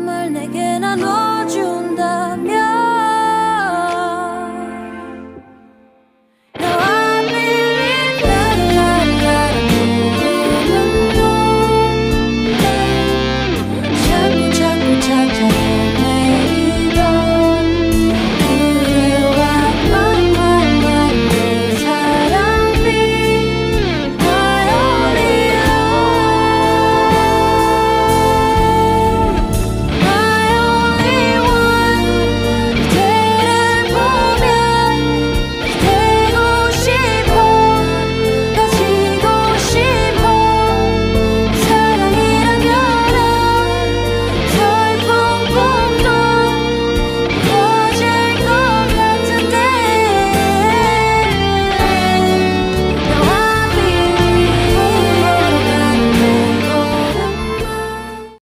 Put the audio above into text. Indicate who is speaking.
Speaker 1: 맘을 내게 나눠.